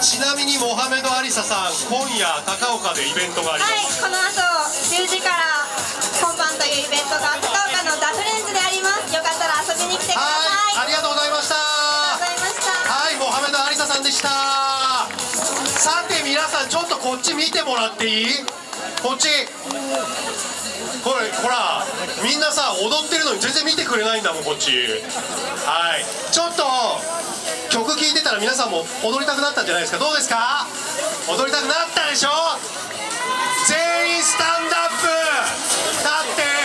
ちなみにモハメド・アリサさん今夜高岡でイベントがあります。はいこの後10時から本番というイベントが高岡のダフレンズであります。よかったら遊びに来てください。ありがとうございました。はいモハメドアリサさんでした。さて皆さんちょっとこっち見てもらっていい？こっち。これほらみんなさ踊ってるのに全然見てくれないんだもんこっち。はい。ちょっと曲聴いてたら皆さんも踊りたくなったんじゃないですか？どうですか？踊りたくなったでしょ？全員スタンドアップ！立って！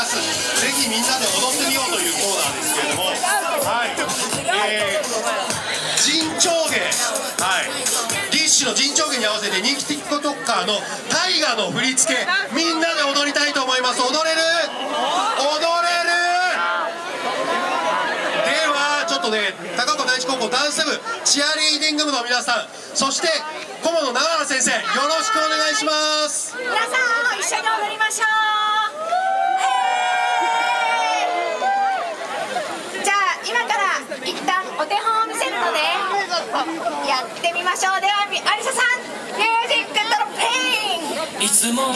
ます。ぜひみんなで踊ってみようというコーナーですけれども。はい。えー、陣長芸はいッシュの陣長芸に合わせて人気 TikToker のタイガの振り付けみんなで踊りたいと思います。踊れる？踊れる？ではちょっとね高岡第一高校ダンス部チアリーディング部の皆さんそして顧問の永原先生よろしくお願いします。皆さん一緒に踊りましょうじゃあ今から一旦お手本を見せるのでやってみましょう。ではアリサさんミュージックドロッピン。いつも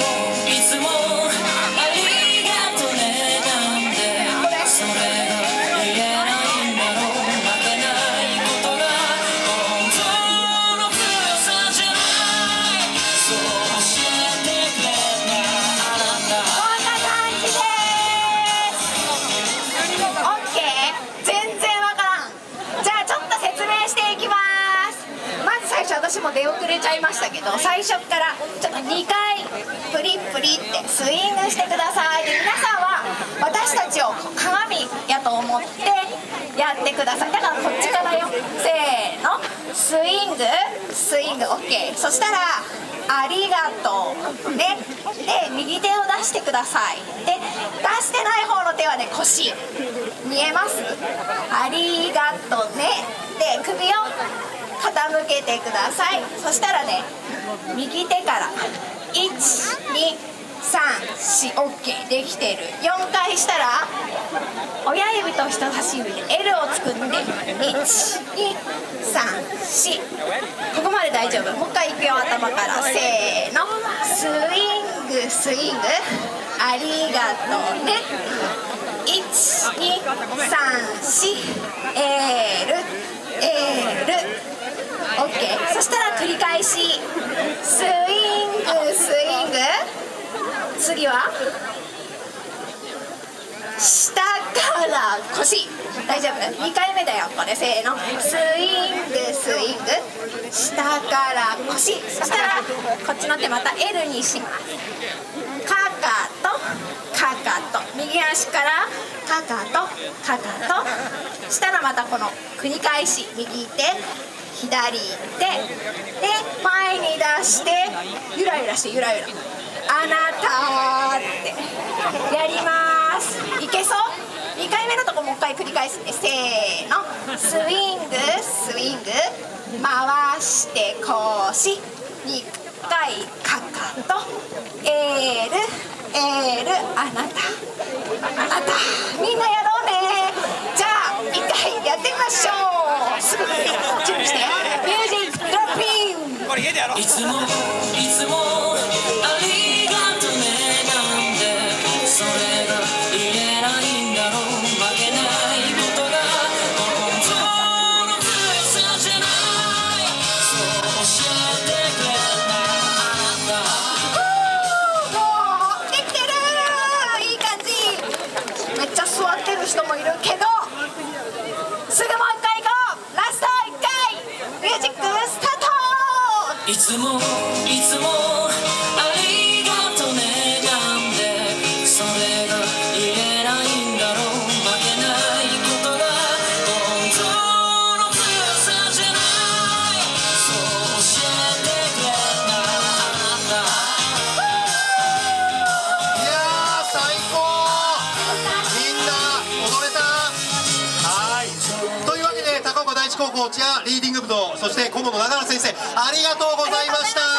も出遅れちゃいましたけど最初からちょっと2回プリプリってスイングしてください。で皆さんは私たちを鏡やと思ってやってください。だからこっちからよ。せーの。スイング。スイング OK そしたらありがとう。ねで右手を出してください。で出してない方の手はね腰。見えます？ありがとうね。で首を傾けてください。そしたらね右手から12345できてる。4回したら親指と人差し指で L を作って1234ここまで大丈夫。もう一回いくよ頭から。せーの。スイングスイング。ありがとうね。1234エールエール OK そしたら繰り返しスイングスイング次は下から腰大丈夫2回目だよこれせーのスイングスイング下から腰そしたらこっちの手また L にしますかかとかかと右足からかかとかかとしたらまたこの繰り返し右手左手で前に出してゆらゆらしてゆらゆらあなたって。やります。いけそう？2回目のとこもう一回繰り返す。んでせーの。スイングスイング。回して腰2回かかとエールエールあなたあなたみんなやろうねじゃあ1回やってみましょうすぐいつもいつもありがとねなんでそれが言えないんだろう。負けないことが本当の強さじゃないそう教えてくれた。あなた。もうできてるいい感じ。めっちゃ座ってる人もいるけど。すぐもう一回行こうラスト1回ミュージックスタートいつもいつもけで高岡第一高校チアリーディング部とそして顧問の永原先生ありがとうございました。